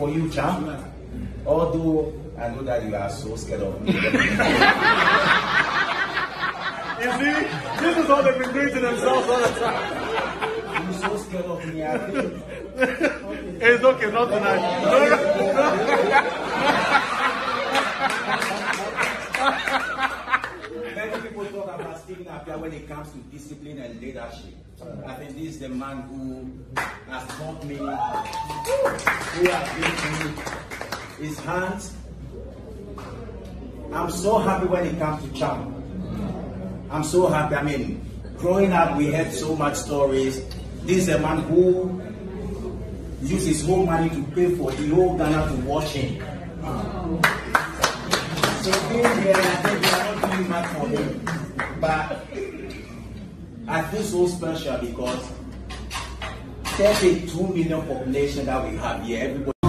for you, champ. Although I know that you are so scared of me. You see, this is what they've been doing to themselves all the time. You're so scared of me. I think. It's okay, not tonight. when it comes to discipline and leadership. I think this is the man who has taught me, who has given me his hands. I'm so happy when it comes to Champ. I'm so happy. I mean, growing up, we heard so much stories. This is a man who used his whole money to pay for the whole Ghana to watch him. So being here, I think we are not doing much for him. But I feel so special because 32 million population that we have here, everybody.